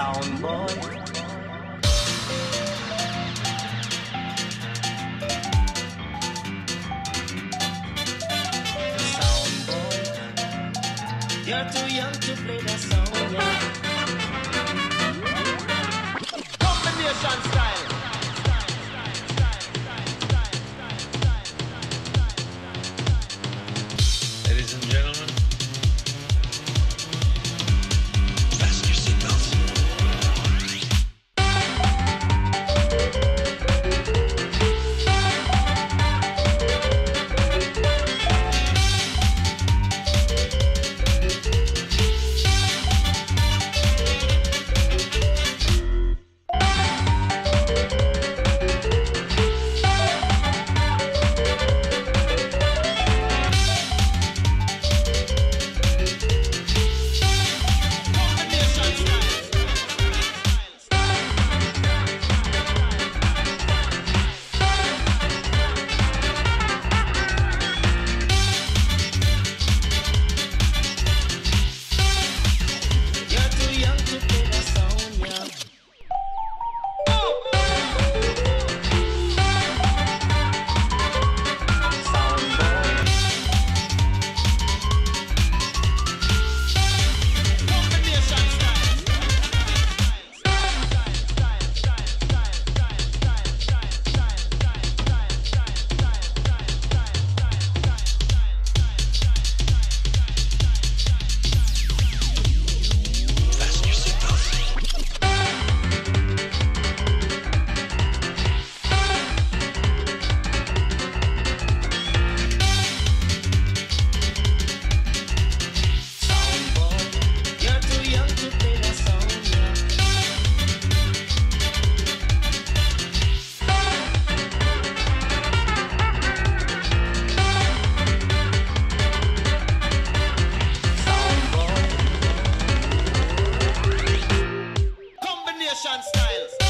sound boy. You're too young to play the sound. yeah. Combination style. Nation styles.